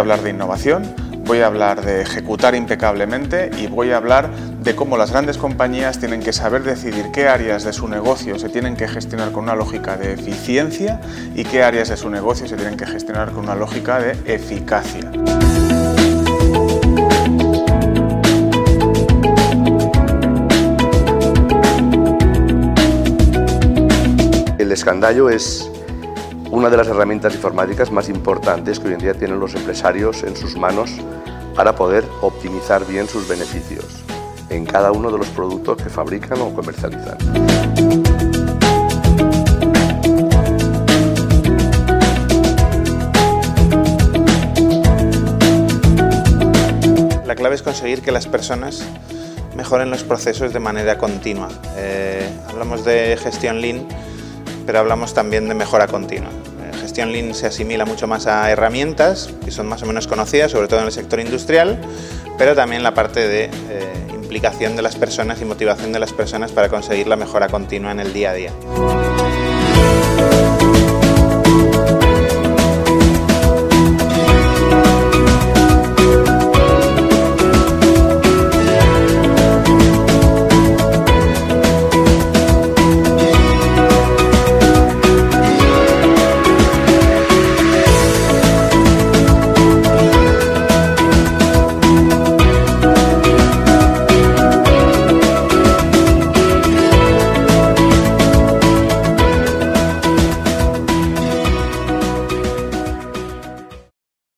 hablar de innovación, voy a hablar de ejecutar impecablemente y voy a hablar de cómo las grandes compañías tienen que saber decidir qué áreas de su negocio se tienen que gestionar con una lógica de eficiencia y qué áreas de su negocio se tienen que gestionar con una lógica de eficacia. El escandallo es una de las herramientas informáticas más importantes que hoy en día tienen los empresarios en sus manos para poder optimizar bien sus beneficios en cada uno de los productos que fabrican o comercializan. La clave es conseguir que las personas mejoren los procesos de manera continua. Eh, hablamos de gestión lean, pero hablamos también de mejora continua. Eh, gestión lean se asimila mucho más a herramientas que son más o menos conocidas, sobre todo en el sector industrial, pero también la parte de eh, implicación de las personas y motivación de las personas para conseguir la mejora continua en el día a día.